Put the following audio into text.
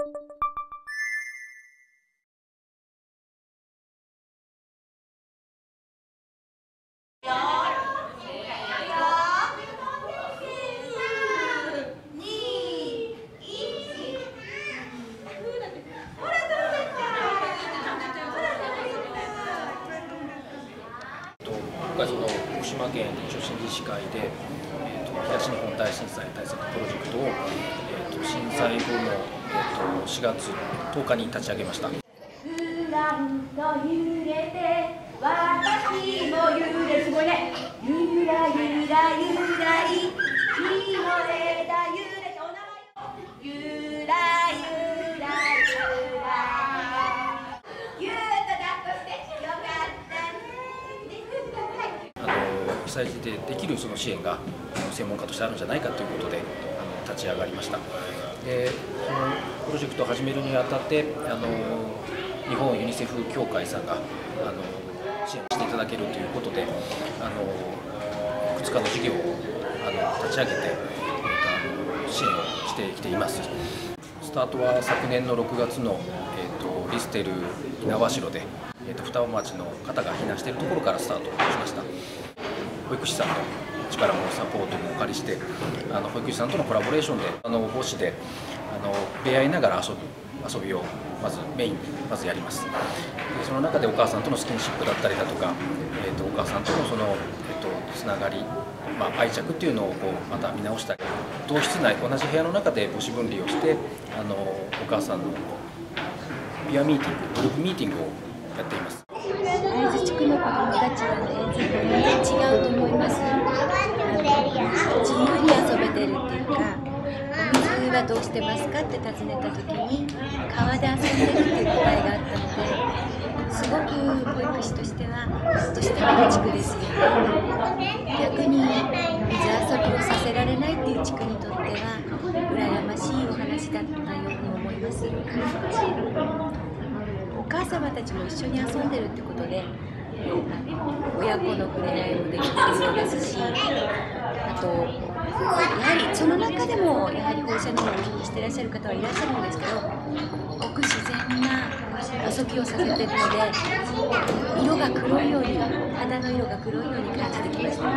今回その福島県中心自治会で、えーと、東日本大震災対策プロジェクトを、えーと、震災後の、えっと、4月10日に立ち上げました。被災地でできるその支援が専門家としてあるんじゃないかということであの立ち上がりました。でそのプロジェクトを始めるにあたってあの日本ユニセフ協会さんがあの支援していただけるということであのいくつかの事業をあの立ち上げて、えー、と支援をしてきています。スタートは昨年の6月の、えー、とリステル猪苗代で、えー、と双葉町の方が避難しているところからスタートしました。保育士さんの力もサポートもお借りしてあの保育士さんとのコラボレーションであの母子であの出会いながら遊ぶ遊びをまずメインにまずやります。でその中でお母さんとのスキンシップだったりだとか、えーと、お母さんとのその、えーと、つながり、まあ、愛着っていうのをこうまた見直したり同室内同じ部屋の中で母子分離をしてあのお母さんのピアミーティンググループミーティングをやっています会津地区の子どもたちはね全然違うと思います自由に遊べてるっていうかお水はどうしてますかって尋ねた時に川で遊んでるっていう答えがあったのですごく保育士としてはほっとした地区ですよね逆に水遊びをさせられないっていう地区にとっては羨ましいお話だったように思います。お母様たちも一緒に遊んでるってことで親子の触れ合いもできてるようですしあとやはりその中でもやはり放射能を気にしていらっしゃる方はいらっしゃるんですけどごく自然な遊びをさせてるので色が黒いように肌の色が黒いように感じてきました。